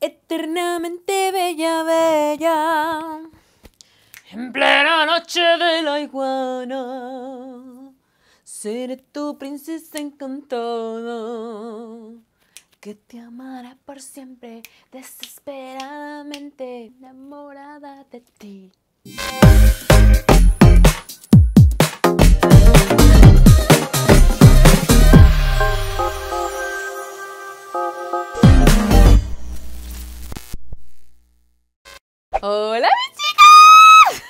eternamente bella, bella. En plena noche de la iguana, seré tu princesa encantada, que te amará por siempre, desesperadamente enamorada de ti. Hola mis chicas.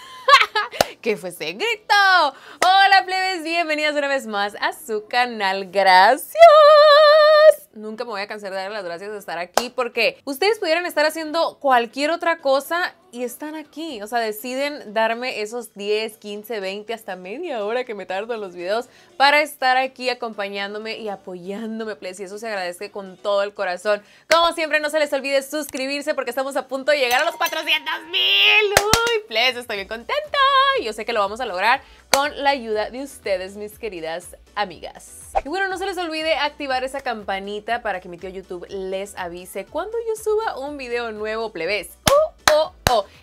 ¿Qué fue ese grito? Hola plebes, bienvenidas una vez más a su canal. Gracias. Nunca me voy a cansar de dar las gracias de estar aquí porque ustedes pudieran estar haciendo cualquier otra cosa y están aquí. O sea, deciden darme esos 10, 15, 20, hasta media hora que me tardo en los videos para estar aquí acompañándome y apoyándome, please. Y eso se agradece con todo el corazón. Como siempre, no se les olvide suscribirse porque estamos a punto de llegar a los 400 mil. Uy, please, estoy bien contenta. Yo sé que lo vamos a lograr con la ayuda de ustedes, mis queridas amigas. Y bueno, no se les olvide activar esa campanita para que mi tío YouTube les avise cuando yo suba un video nuevo, plebes. ¡Oh, oh,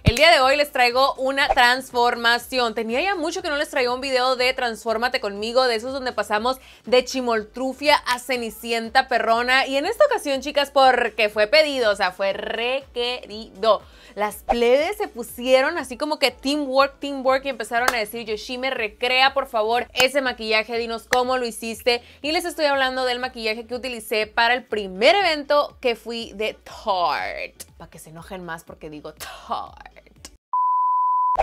El día de hoy les traigo una transformación. Tenía ya mucho que no les traigo un video de Transfórmate conmigo, de esos donde pasamos de chimoltrufia a cenicienta perrona. Y en esta ocasión, chicas, porque fue pedido, o sea, fue requerido las plebes se pusieron así como que teamwork, teamwork y empezaron a decir, Yoshime, recrea por favor ese maquillaje, dinos cómo lo hiciste. Y les estoy hablando del maquillaje que utilicé para el primer evento que fui de Tarte. Para que se enojen más porque digo Tarte.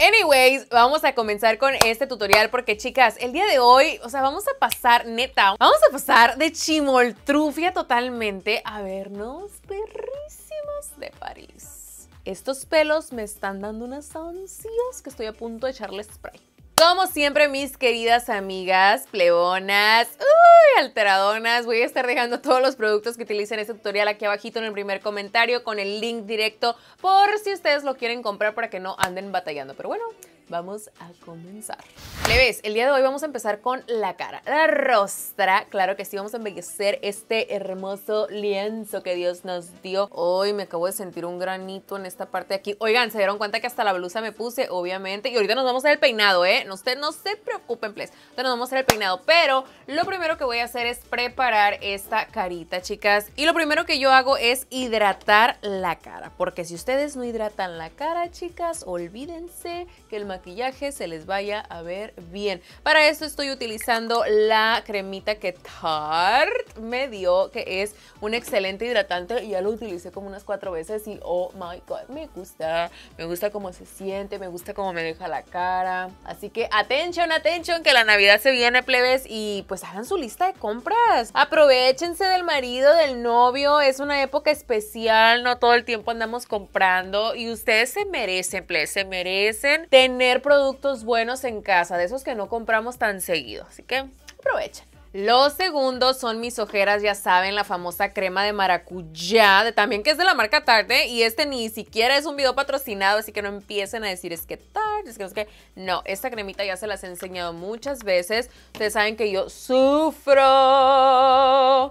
Anyways, vamos a comenzar con este tutorial porque chicas, el día de hoy, o sea, vamos a pasar, neta, vamos a pasar de chimoltrufia totalmente a vernos perrísimos de París. Estos pelos me están dando unas ansias que estoy a punto de echarles spray. Como siempre, mis queridas amigas plebonas, uy, alteradonas, voy a estar dejando todos los productos que utilicen en este tutorial aquí abajito en el primer comentario con el link directo por si ustedes lo quieren comprar para que no anden batallando. Pero bueno, vamos a comenzar. ves, el día de hoy vamos a empezar con la cara, la rostra. Claro que sí, vamos a embellecer este hermoso lienzo que Dios nos dio. Hoy me acabo de sentir un granito en esta parte de aquí. Oigan, se dieron cuenta que hasta la blusa me puse, obviamente. Y ahorita nos vamos a hacer el peinado, ¿eh? No, usted, no se preocupen, please. Ahorita nos vamos a hacer el peinado. Pero lo primero que voy a hacer es preparar esta carita, chicas. Y lo primero que yo hago es hidratar la cara. Porque si ustedes no hidratan la cara, chicas, olvídense que el maquillaje maquillaje se les vaya a ver bien. Para esto estoy utilizando la cremita que Tarte me dio, que es un excelente hidratante ya lo utilicé como unas cuatro veces y oh my god, me gusta, me gusta cómo se siente, me gusta cómo me deja la cara. Así que atención, atención, que la Navidad se viene, plebes, y pues hagan su lista de compras. Aprovechense del marido, del novio, es una época especial, no todo el tiempo andamos comprando y ustedes se merecen, plebes, se merecen tener productos buenos en casa, de esos que no compramos tan seguido. Así que aprovechen. Los segundos son mis ojeras, ya saben, la famosa crema de maracuyá, de, también que es de la marca Tarte, y este ni siquiera es un video patrocinado, así que no empiecen a decir es que Tarte, es que no es que... No, esta cremita ya se las he enseñado muchas veces, ustedes saben que yo sufro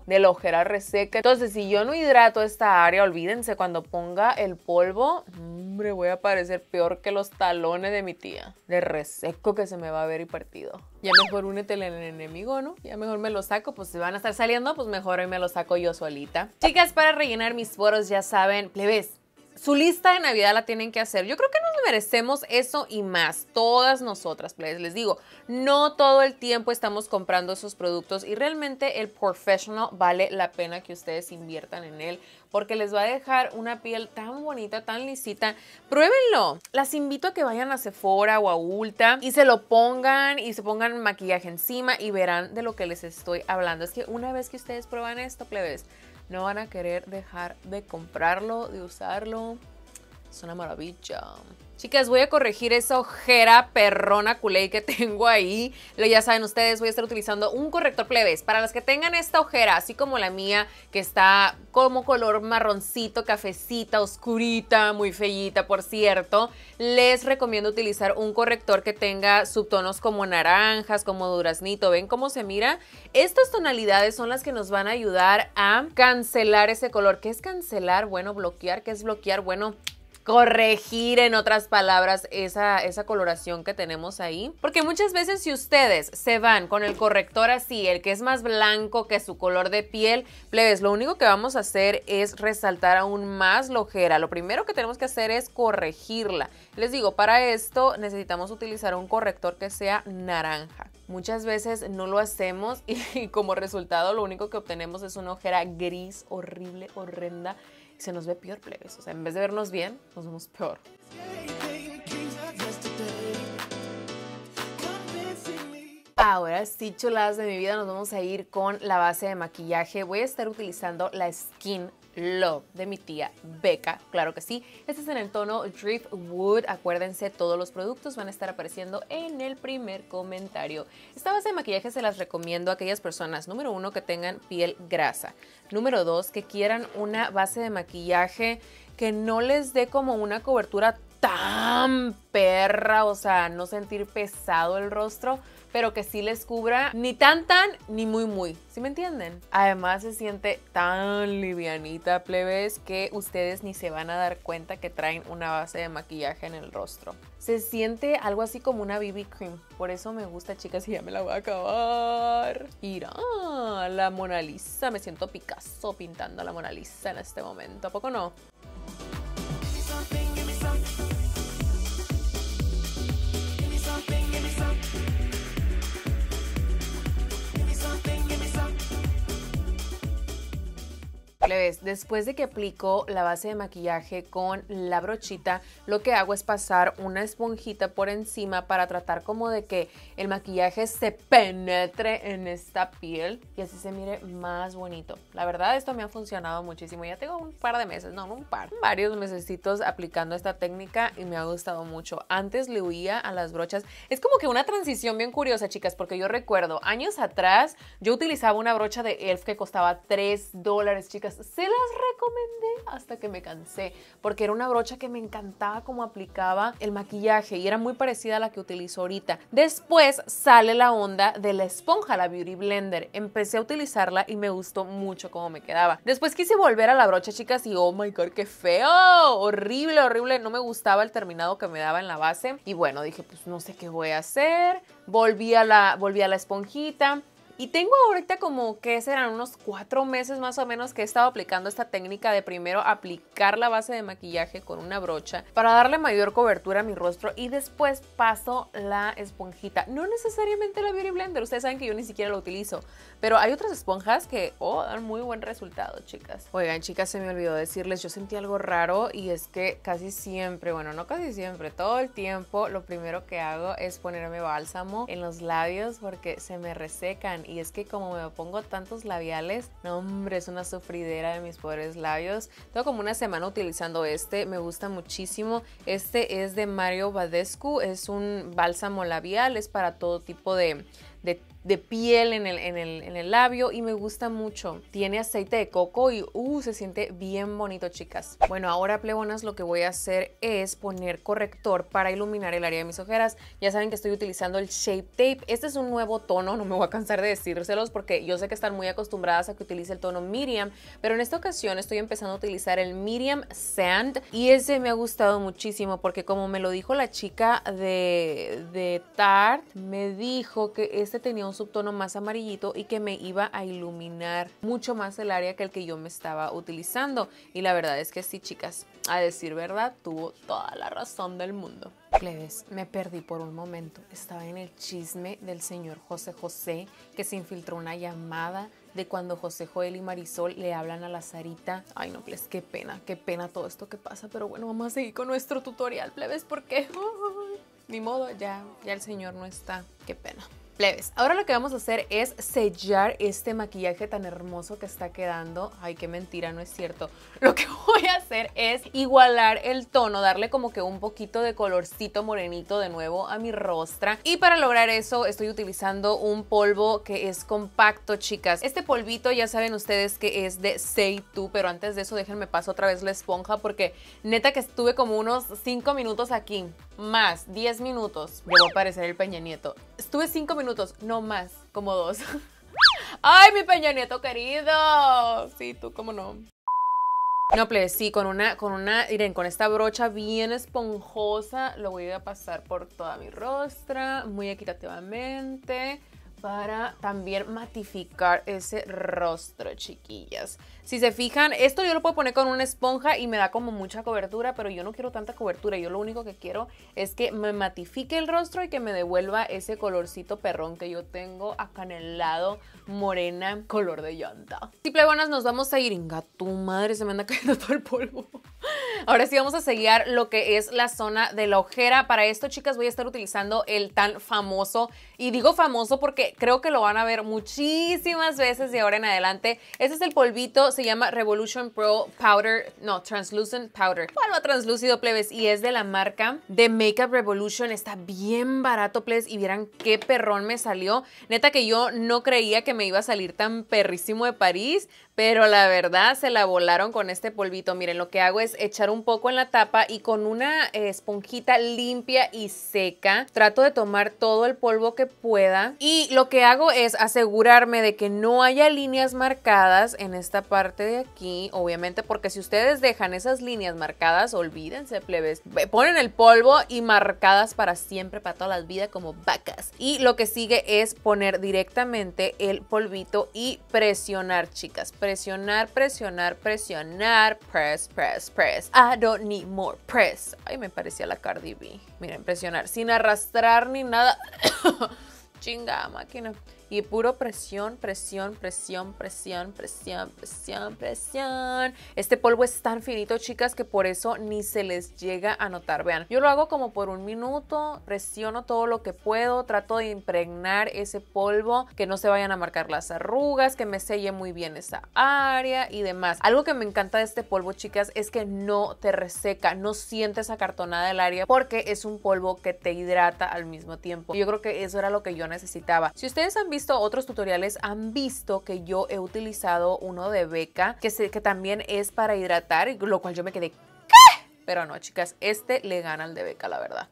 de la ojera reseca, entonces si yo no hidrato esta área, olvídense, cuando ponga el polvo, hombre, voy a parecer peor que los talones de mi tía, de reseco que se me va a ver y partido. Ya mejor únetele al enemigo, ¿no? Ya mejor me lo saco, pues si van a estar saliendo, pues mejor hoy me lo saco yo solita. Chicas, para rellenar mis poros, ya saben, plebes, su lista de Navidad la tienen que hacer. Yo creo que nos merecemos eso y más, todas nosotras, plebes. Les digo, no todo el tiempo estamos comprando esos productos y realmente el professional vale la pena que ustedes inviertan en él porque les va a dejar una piel tan bonita, tan lisita. Pruébenlo. Las invito a que vayan a Sephora o a Ulta y se lo pongan y se pongan maquillaje encima y verán de lo que les estoy hablando. Es que una vez que ustedes prueban esto, plebes, no van a querer dejar de comprarlo, de usarlo. Es una maravilla. Chicas, voy a corregir esa ojera perrona culé que tengo ahí. Ya saben ustedes, voy a estar utilizando un corrector plebes. Para las que tengan esta ojera, así como la mía, que está como color marroncito, cafecita, oscurita, muy fellita, por cierto, les recomiendo utilizar un corrector que tenga subtonos como naranjas, como duraznito. ¿Ven cómo se mira? Estas tonalidades son las que nos van a ayudar a cancelar ese color. ¿Qué es cancelar? Bueno, bloquear. ¿Qué es bloquear? Bueno, corregir en otras palabras esa, esa coloración que tenemos ahí. Porque muchas veces si ustedes se van con el corrector así, el que es más blanco que su color de piel, plebes, lo único que vamos a hacer es resaltar aún más la ojera. Lo primero que tenemos que hacer es corregirla. Les digo, para esto necesitamos utilizar un corrector que sea naranja. Muchas veces no lo hacemos y como resultado lo único que obtenemos es una ojera gris, horrible, horrenda se nos ve peor, plebes. O sea, en vez de vernos bien, nos vemos peor. Ahora sí, chuladas de mi vida, nos vamos a ir con la base de maquillaje. Voy a estar utilizando la Skin Love de mi tía Becca, claro que sí. Este es en el tono Driftwood. Acuérdense, todos los productos van a estar apareciendo en el primer comentario. Esta base de maquillaje se las recomiendo a aquellas personas, número uno, que tengan piel grasa. Número dos, que quieran una base de maquillaje que no les dé como una cobertura tan perra, o sea, no sentir pesado el rostro, pero que sí les cubra ni tan tan ni muy muy, ¿sí me entienden? Además se siente tan livianita, plebes, que ustedes ni se van a dar cuenta que traen una base de maquillaje en el rostro. Se siente algo así como una BB cream, por eso me gusta, chicas, y ya me la voy a acabar. Mira, la Mona Lisa, me siento Picasso pintando la Mona Lisa en este momento, ¿a poco no? Después de que aplico la base de maquillaje con la brochita, lo que hago es pasar una esponjita por encima para tratar como de que el maquillaje se penetre en esta piel y así se mire más bonito. La verdad esto me ha funcionado muchísimo. Ya tengo un par de meses, no, no un par, varios mesecitos aplicando esta técnica y me ha gustado mucho. Antes le huía a las brochas. Es como que una transición bien curiosa, chicas, porque yo recuerdo años atrás yo utilizaba una brocha de ELF que costaba 3 dólares, chicas se las recomendé hasta que me cansé, porque era una brocha que me encantaba cómo aplicaba el maquillaje y era muy parecida a la que utilizo ahorita. Después sale la onda de la esponja, la Beauty Blender. Empecé a utilizarla y me gustó mucho cómo me quedaba. Después quise volver a la brocha, chicas, y oh my god, qué feo, horrible, horrible. No me gustaba el terminado que me daba en la base. Y bueno, dije, pues no sé qué voy a hacer. Volví a la, volví a la esponjita y tengo ahorita como que serán unos cuatro meses más o menos que he estado aplicando esta técnica de primero aplicar la base de maquillaje con una brocha para darle mayor cobertura a mi rostro y después paso la esponjita. No necesariamente la Beauty Blender, ustedes saben que yo ni siquiera lo utilizo, pero hay otras esponjas que oh, dan muy buen resultado, chicas. Oigan, chicas, se me olvidó decirles, yo sentí algo raro y es que casi siempre, bueno, no casi siempre, todo el tiempo lo primero que hago es ponerme bálsamo en los labios porque se me resecan y es que como me pongo tantos labiales, no hombre, es una sufridera de mis pobres labios. Tengo como una semana utilizando este, me gusta muchísimo. Este es de Mario Badescu, es un bálsamo labial, es para todo tipo de, de de piel en el, en, el, en el, labio y me gusta mucho. Tiene aceite de coco y uh, se siente bien bonito, chicas. Bueno, ahora, plebonas, lo que voy a hacer es poner corrector para iluminar el área de mis ojeras. Ya saben que estoy utilizando el Shape Tape. Este es un nuevo tono, no me voy a cansar de decírselos porque yo sé que están muy acostumbradas a que utilice el tono Medium, pero en esta ocasión estoy empezando a utilizar el Medium Sand y ese me ha gustado muchísimo porque como me lo dijo la chica de, de Tarte, me dijo que este tenía un subtono más amarillito y que me iba a iluminar mucho más el área que el que yo me estaba utilizando. Y la verdad es que sí, chicas, a decir verdad, tuvo toda la razón del mundo. Plebes, me perdí por un momento. Estaba en el chisme del señor José José, que se infiltró una llamada de cuando José Joel y Marisol le hablan a la Sarita. Ay, no, plebes, qué pena, qué pena todo esto que pasa. Pero bueno, vamos a seguir con nuestro tutorial, plebes, porque... ni modo, ya, ya el señor no está. Qué pena. Ahora lo que vamos a hacer es sellar este maquillaje tan hermoso que está quedando. Ay, qué mentira, no es cierto. Lo que voy a hacer es igualar el tono, darle como que un poquito de colorcito morenito de nuevo a mi rostra. Y para lograr eso estoy utilizando un polvo que es compacto, chicas. Este polvito ya saben ustedes que es de To, pero antes de eso déjenme paso otra vez la esponja porque neta que estuve como unos 5 minutos aquí, más 10 minutos. A parecer el Peña Nieto. Estuve 5 minutos, no más, como dos. ¡Ay, mi Peña Nieto querido! Sí, tú, cómo no. No, pues sí, con una, con una, miren, con esta brocha bien esponjosa lo voy a pasar por toda mi rostra, muy equitativamente para también matificar ese rostro, chiquillas. Si se fijan, esto yo lo puedo poner con una esponja y me da como mucha cobertura, pero yo no quiero tanta cobertura. Yo lo único que quiero es que me matifique el rostro y que me devuelva ese colorcito perrón que yo tengo acá en el lado morena, color de llanta. Simple buenas, nos vamos a ir. Inga, tu madre, se me anda cayendo todo el polvo. Ahora sí vamos a sellar lo que es la zona de la ojera. Para esto, chicas, voy a estar utilizando el tan famoso, y digo famoso porque creo que lo van a ver muchísimas veces de ahora en adelante. Este es el polvito, se llama Revolution Pro Powder, no, Translucent Powder. Polvo translúcido, plebes, y es de la marca de Makeup Revolution. Está bien barato, plebes, y vieran qué perrón me salió. Neta que yo no creía que me iba a salir tan perrísimo de París, pero la verdad se la volaron con este polvito. Miren, lo que hago es echar un poco en la tapa y con una eh, esponjita limpia y seca trato de tomar todo el polvo que pueda y lo que hago es asegurarme de que no haya líneas marcadas en esta parte de aquí, obviamente porque si ustedes dejan esas líneas marcadas, olvídense plebes, ponen el polvo y marcadas para siempre, para toda la vida como vacas. Y lo que sigue es poner directamente el polvito y presionar, chicas, presionar, presionar, press, press, press. I don't need more press. Ay, me parecía la Cardi B. Miren, presionar sin arrastrar ni nada. Chinga máquina. Y puro presión, presión, presión, presión, presión, presión, presión. Este polvo es tan finito, chicas, que por eso ni se les llega a notar. Vean, yo lo hago como por un minuto, presiono todo lo que puedo, trato de impregnar ese polvo, que no se vayan a marcar las arrugas, que me selle muy bien esa área y demás. Algo que me encanta de este polvo, chicas, es que no te reseca, no sientes acartonada del área porque es un polvo que te hidrata al mismo tiempo. Yo creo que eso era lo que yo necesitaba. Si ustedes han visto otros tutoriales han visto que yo he utilizado uno de Beca que, que también es para hidratar, lo cual yo me quedé ¿qué? Pero no, chicas, este le gana al de Beca, la verdad.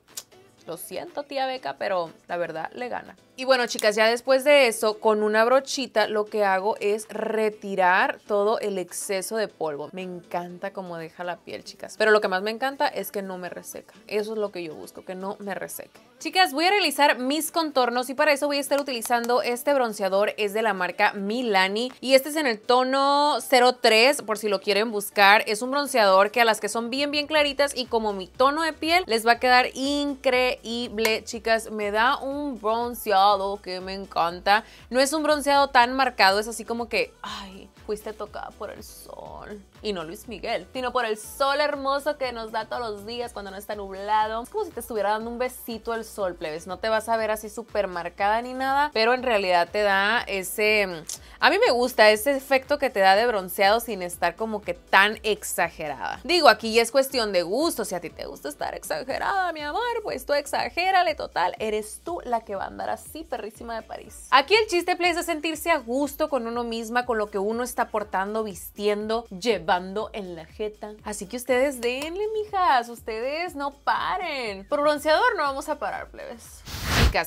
Lo siento, tía Beca, pero la verdad le gana. Y bueno, chicas, ya después de eso, con una brochita lo que hago es retirar todo el exceso de polvo. Me encanta cómo deja la piel, chicas. Pero lo que más me encanta es que no me reseca. Eso es lo que yo busco, que no me reseque. Chicas, voy a realizar mis contornos y para eso voy a estar utilizando este bronceador. Es de la marca Milani y este es en el tono 03, por si lo quieren buscar. Es un bronceador que a las que son bien, bien claritas y como mi tono de piel les va a quedar increíble, chicas. Me da un bronceador que me encanta. No es un bronceado tan marcado, es así como que, ay, fuiste tocada por el sol. Y no Luis Miguel, sino por el sol hermoso que nos da todos los días cuando no está nublado. Es como si te estuviera dando un besito al sol, plebes. No te vas a ver así súper marcada ni nada, pero en realidad te da ese... A mí me gusta ese efecto que te da de bronceado sin estar como que tan exagerada. Digo, aquí ya es cuestión de gusto. Si a ti te gusta estar exagerada, mi amor, pues tú exagérale total. Eres tú la que va a andar así perrísima de París. Aquí el chiste, plebes, es sentirse a gusto con uno misma, con lo que uno está portando, vistiendo, llevando en la jeta. Así que ustedes denle, mijas, ustedes no paren. Por bronceador no vamos a parar, plebes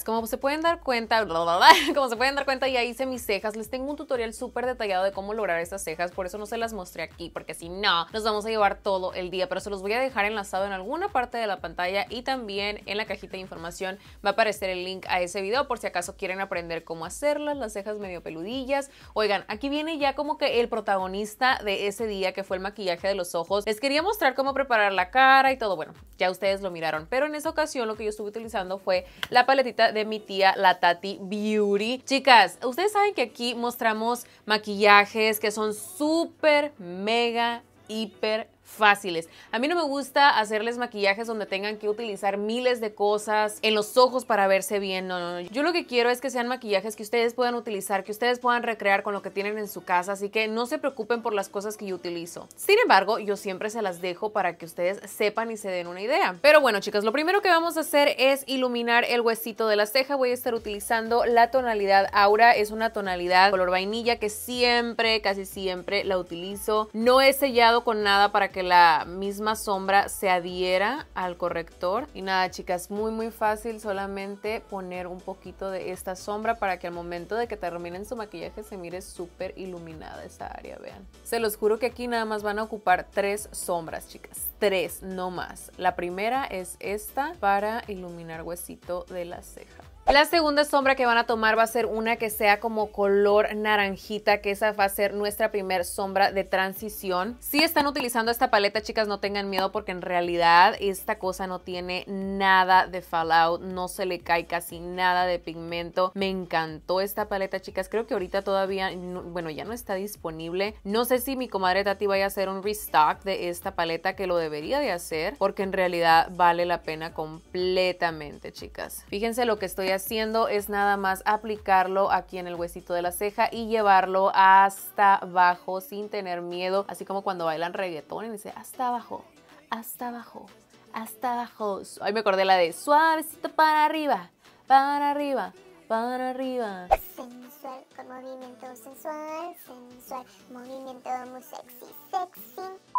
como se pueden dar cuenta, como se pueden dar cuenta, ya hice mis cejas. Les tengo un tutorial súper detallado de cómo lograr estas cejas, por eso no se las mostré aquí, porque si no, nos vamos a llevar todo el día, pero se los voy a dejar enlazado en alguna parte de la pantalla y también en la cajita de información va a aparecer el link a ese video por si acaso quieren aprender cómo hacerlas, las cejas medio peludillas. Oigan, aquí viene ya como que el protagonista de ese día que fue el maquillaje de los ojos. Les quería mostrar cómo preparar la cara y todo, bueno, ya ustedes lo miraron, pero en esa ocasión lo que yo estuve utilizando fue la paletita de mi tía, la Tati Beauty. Chicas, ustedes saben que aquí mostramos maquillajes que son súper, mega, hiper fáciles. A mí no me gusta hacerles maquillajes donde tengan que utilizar miles de cosas en los ojos para verse bien. No, no, no. Yo lo que quiero es que sean maquillajes que ustedes puedan utilizar, que ustedes puedan recrear con lo que tienen en su casa, así que no se preocupen por las cosas que yo utilizo. Sin embargo, yo siempre se las dejo para que ustedes sepan y se den una idea. Pero bueno, chicas, lo primero que vamos a hacer es iluminar el huesito de la ceja. Voy a estar utilizando la tonalidad Aura. Es una tonalidad color vainilla que siempre, casi siempre la utilizo. No he sellado con nada para que la misma sombra se adhiera al corrector. Y nada, chicas, muy muy fácil solamente poner un poquito de esta sombra para que al momento de que terminen su maquillaje se mire súper iluminada esa área, vean. Se los juro que aquí nada más van a ocupar tres sombras, chicas. Tres, no más. La primera es esta para iluminar huesito de la ceja. La segunda sombra que van a tomar va a ser una que sea como color naranjita, que esa va a ser nuestra primer sombra de transición. Si están utilizando esta paleta, chicas, no tengan miedo porque en realidad esta cosa no tiene nada de fallout, no se le cae casi nada de pigmento. Me encantó esta paleta, chicas. Creo que ahorita todavía, bueno, ya no está disponible. No sé si mi comadre Tati vaya a hacer un restock de esta paleta, que lo debería de hacer, porque en realidad vale la pena completamente, chicas. Fíjense lo que estoy haciendo haciendo es nada más aplicarlo aquí en el huesito de la ceja y llevarlo hasta abajo sin tener miedo, así como cuando bailan reggaetón y dice hasta abajo, hasta abajo, hasta abajo. Ay, me acordé la de suavecito para arriba, para arriba, para arriba. Sensual, con movimiento sensual, sensual, movimiento muy sexy, sexy.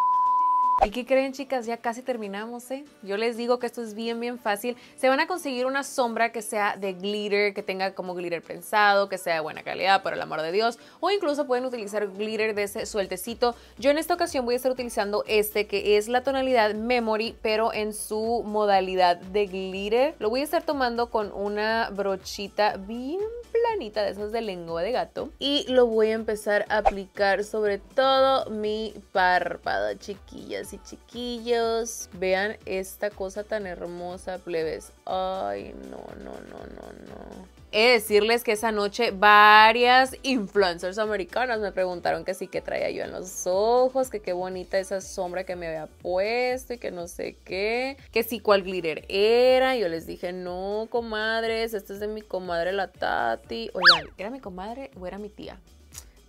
¿Y qué creen chicas? Ya casi terminamos, ¿eh? Yo les digo que esto es bien, bien fácil. Se van a conseguir una sombra que sea de glitter, que tenga como glitter prensado, que sea de buena calidad, por el amor de Dios. O incluso pueden utilizar glitter de ese sueltecito. Yo en esta ocasión voy a estar utilizando este, que es la tonalidad Memory, pero en su modalidad de glitter. Lo voy a estar tomando con una brochita bien planita de esas de lengua de gato. Y lo voy a empezar a aplicar sobre todo mi párpado, chiquillas y chiquillos. Vean esta cosa tan hermosa, plebes. Ay, no, no, no, no, no. He de decirles que esa noche varias influencers americanas me preguntaron que sí que traía yo en los ojos, que qué bonita esa sombra que me había puesto y que no sé qué, que sí cuál glitter era. Yo les dije, no, comadres, este es de mi comadre la Tati. Oigan, ¿era mi comadre o era mi tía?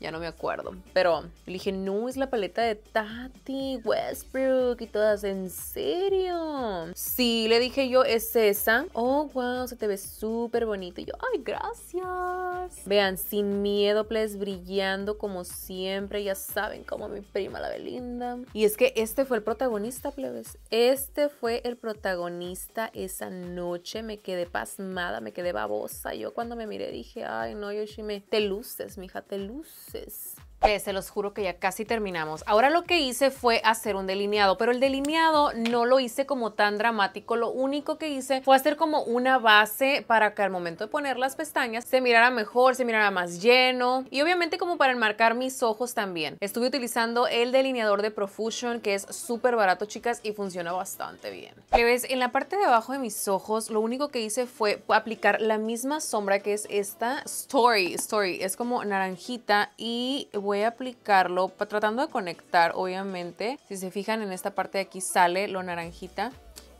Ya no me acuerdo. Pero le dije, no, es la paleta de Tati Westbrook y todas, ¿en serio? Sí, le dije yo, es esa. Oh, wow, se te ve súper bonito. Y yo, ay, gracias. Vean, sin miedo, please, brillando como siempre. Ya saben cómo mi prima la Belinda. Y es que este fue el protagonista, plebes. Este fue el protagonista esa noche. Me quedé pasmada, me quedé babosa. Yo cuando me miré dije, ay, no, Yoshime, te luces, mija, te luces boxes se los juro que ya casi terminamos. Ahora lo que hice fue hacer un delineado, pero el delineado no lo hice como tan dramático. Lo único que hice fue hacer como una base para que al momento de poner las pestañas se mirara mejor, se mirara más lleno y obviamente como para enmarcar mis ojos también. Estuve utilizando el delineador de Profusion que es súper barato, chicas, y funciona bastante bien. ves, en la parte de abajo de mis ojos lo único que hice fue aplicar la misma sombra que es esta Story. Story es como naranjita y voy a aplicarlo tratando de conectar obviamente. Si se fijan en esta parte de aquí sale lo naranjita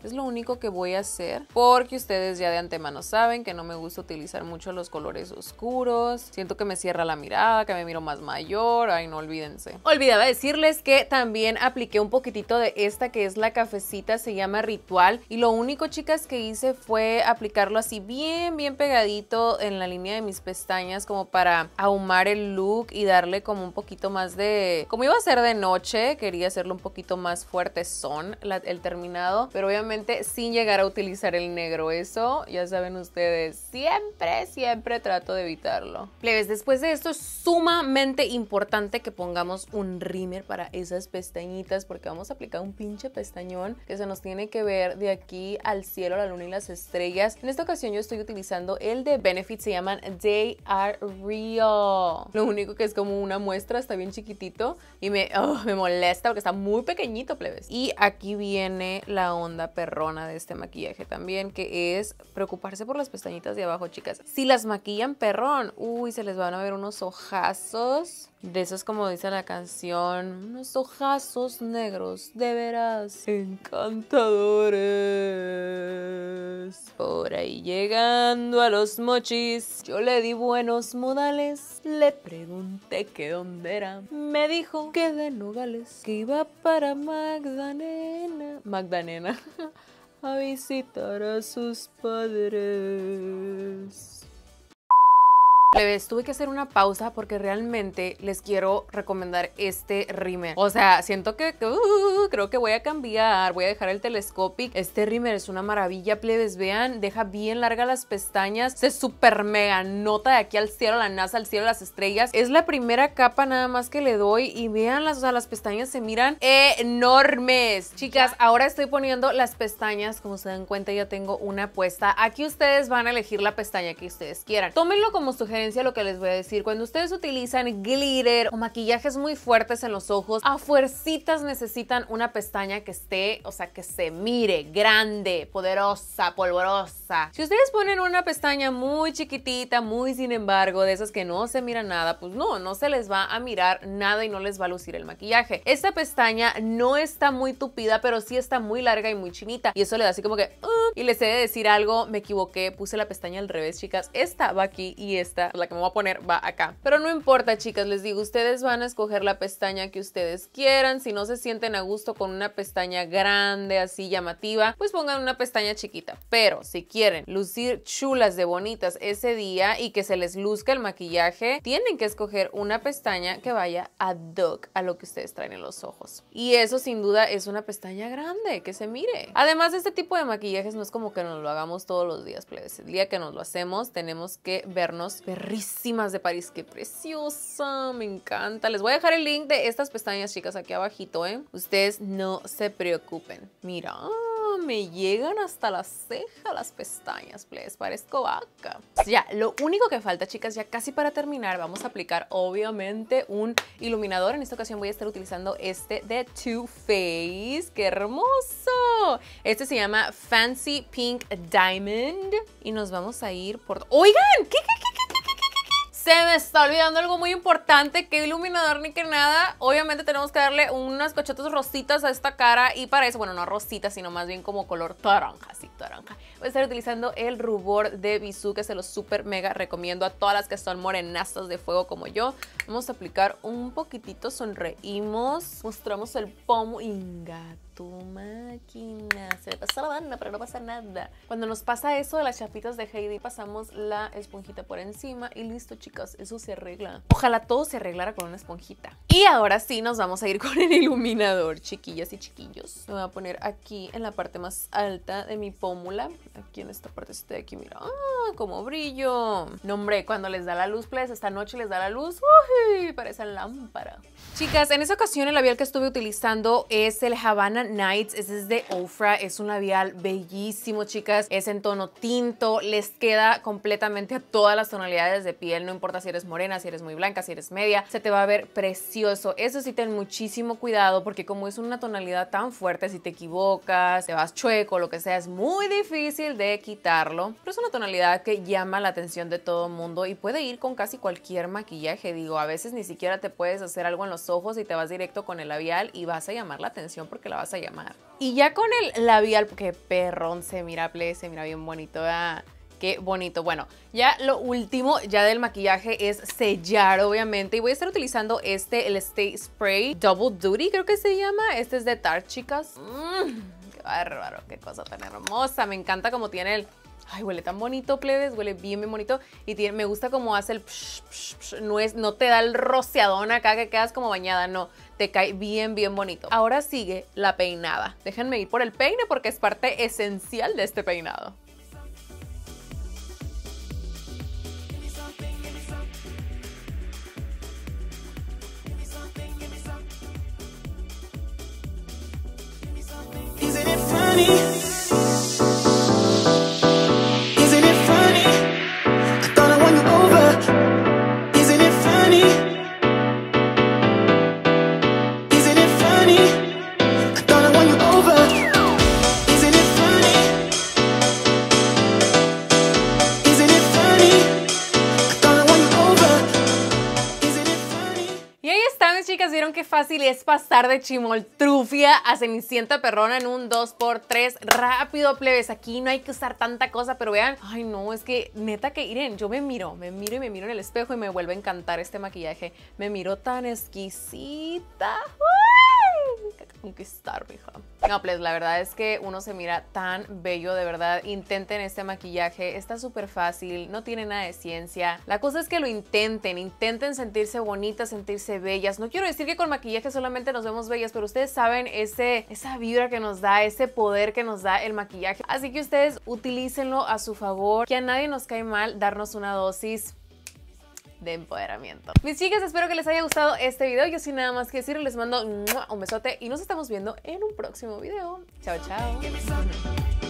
es lo único que voy a hacer porque ustedes ya de antemano saben que no me gusta utilizar mucho los colores oscuros. Siento que me cierra la mirada, que me miro más mayor. Ay, no olvídense. Olvidaba decirles que también apliqué un poquitito de esta que es la cafecita, se llama Ritual. Y lo único, chicas, que hice fue aplicarlo así bien, bien pegadito en la línea de mis pestañas como para ahumar el look y darle como un poquito más de... Como iba a ser de noche, quería hacerlo un poquito más fuerte son el terminado. Pero obviamente sin llegar a utilizar el negro. Eso, ya saben ustedes, siempre, siempre trato de evitarlo. Plebes, después de esto es sumamente importante que pongamos un rímer para esas pestañitas porque vamos a aplicar un pinche pestañón que se nos tiene que ver de aquí al cielo, la luna y las estrellas. En esta ocasión yo estoy utilizando el de Benefit, se llaman They Are Real. Lo único que es como una muestra, está bien chiquitito y me, oh, me molesta porque está muy pequeñito, plebes. Y aquí viene la onda de este maquillaje también, que es preocuparse por las pestañitas de abajo, chicas. Si las maquillan perrón, uy, se les van a ver unos ojazos. De esos, como dice la canción, unos ojazos negros, de veras encantadores. Por ahí llegando a los mochis, yo le di buenos modales. Le pregunté que dónde era. Me dijo que de Nogales, que iba para Magdalena. Magdalena. a visitar a sus padres. Plebes, tuve que hacer una pausa porque realmente les quiero recomendar este rímel. O sea, siento que uh, creo que voy a cambiar, voy a dejar el telescopic. Este rímel es una maravilla, plebes. Vean, deja bien largas las pestañas. Se super mega nota de aquí al cielo, la NASA, al cielo, las estrellas. Es la primera capa nada más que le doy y vean, las, o sea, las pestañas se miran enormes. Chicas, ahora estoy poniendo las pestañas. Como se dan cuenta, ya tengo una puesta. Aquí ustedes van a elegir la pestaña que ustedes quieran. Tómenlo como sugerencia lo que les voy a decir. Cuando ustedes utilizan glitter o maquillajes muy fuertes en los ojos, a fuercitas necesitan una pestaña que esté, o sea, que se mire grande, poderosa, polvorosa. Si ustedes ponen una pestaña muy chiquitita, muy sin embargo, de esas que no se mira nada, pues no, no se les va a mirar nada y no les va a lucir el maquillaje. Esta pestaña no está muy tupida, pero sí está muy larga y muy chinita. Y eso le da así como que... Y les he de decir algo, me equivoqué, puse la pestaña al revés, chicas. Esta va aquí y esta la que me voy a poner va acá. Pero no importa, chicas, les digo, ustedes van a escoger la pestaña que ustedes quieran. Si no se sienten a gusto con una pestaña grande, así llamativa, pues pongan una pestaña chiquita. Pero si quieren lucir chulas de bonitas ese día y que se les luzca el maquillaje, tienen que escoger una pestaña que vaya ad hoc a lo que ustedes traen en los ojos. Y eso sin duda es una pestaña grande, que se mire. Además, este tipo de maquillajes no es como que nos lo hagamos todos los días, plebes. El día que nos lo hacemos, tenemos que vernos perrísimas de París. ¡Qué preciosa! Me encanta. Les voy a dejar el link de estas pestañas, chicas, aquí abajito, ¿eh? Ustedes no se preocupen. Mira me llegan hasta la ceja las pestañas, please. Parezco vaca. Ya, lo único que falta, chicas, ya casi para terminar, vamos a aplicar obviamente un iluminador. En esta ocasión voy a estar utilizando este de Too Faced. ¡Qué hermoso! Este se llama Fancy Pink Diamond. Y nos vamos a ir por... ¡Oigan! ¿Qué, qué, qué? Se me está olvidando algo muy importante, que iluminador ni que nada. Obviamente tenemos que darle unas cochetas rositas a esta cara y para eso, bueno, no rositas, sino más bien como color naranja, así, naranja. Voy a estar utilizando el rubor de Bisú, que se lo súper mega recomiendo a todas las que son morenazas de fuego como yo. Vamos a aplicar un poquitito, sonreímos, mostramos el pomo, ingat tu máquina. Se le pasa la banda, pero no pasa nada. Cuando nos pasa eso de las chapitas de Heidi, pasamos la esponjita por encima y listo, chicas, eso se arregla. Ojalá todo se arreglara con una esponjita. Y ahora sí nos vamos a ir con el iluminador, chiquillas y chiquillos. Me voy a poner aquí en la parte más alta de mi pómula. Aquí en esta partecita de aquí, mira. ¡Ah! Como brillo. No, hombre, cuando les da la luz, pues, esta noche les da la luz. ¡Uy! Parece lámpara. Chicas, en esa ocasión el labial que estuve utilizando es el Havana Nights. Ese es de Ofra. Es un labial bellísimo, chicas. Es en tono tinto. Les queda completamente a todas las tonalidades de piel. No importa si eres morena, si eres muy blanca, si eres media. Se te va a ver precioso. Eso sí, ten muchísimo cuidado porque como es una tonalidad tan fuerte, si te equivocas, te vas chueco, lo que sea, es muy difícil de quitarlo. Pero es una tonalidad que llama la atención de todo mundo y puede ir con casi cualquier maquillaje. Digo, a veces ni siquiera te puedes hacer algo en los ojos y te vas directo con el labial y vas a llamar la atención porque la vas a llamar. Y ya con el labial, que perrón se mira, ple, se mira bien bonito, Qué bonito. Bueno, ya lo último ya del maquillaje es sellar, obviamente. Y voy a estar utilizando este, el Stay Spray Double Duty, creo que se llama. Este es de Tarte, chicas. Mmm, qué bárbaro, qué cosa tan hermosa. Me encanta como tiene el Ay, huele tan bonito, plebes, huele bien, bien bonito. Y me gusta como hace el... no, es, no te da el rociadón acá que quedas como bañada, no. Te cae bien, bien bonito. Ahora sigue la peinada. Déjenme ir por el peine porque es parte esencial de este peinado. De chimoltrufia a cenicienta perrona en un 2x3 rápido, plebes. Aquí no hay que usar tanta cosa, pero vean, ay no, es que neta que, miren, yo me miro, me miro y me miro en el espejo y me vuelve a encantar este maquillaje. Me miro tan exquisita. ¡Uy! Conquistar, mija. No, pues la verdad es que uno se mira tan bello, de verdad. Intenten este maquillaje, está súper fácil, no tiene nada de ciencia. La cosa es que lo intenten, intenten sentirse bonitas, sentirse bellas. No quiero decir que con maquillaje solamente nos vemos bellas, pero ustedes saben ese, esa vibra que nos da, ese poder que nos da el maquillaje. Así que ustedes utilícenlo a su favor, que a nadie nos cae mal darnos una dosis de empoderamiento. Mis chicas, espero que les haya gustado este video. Yo sin nada más que decir, les mando un besote y nos estamos viendo en un próximo video. Chao, chao.